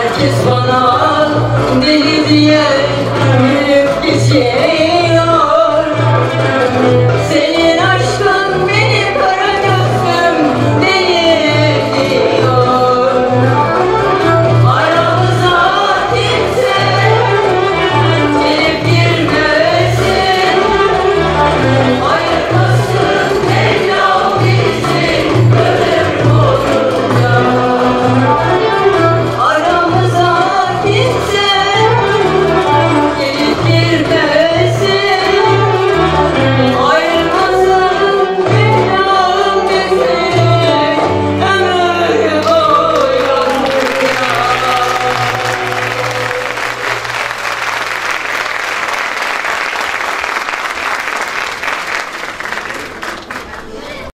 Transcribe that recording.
Herkes bana deli diye gülüp geçer.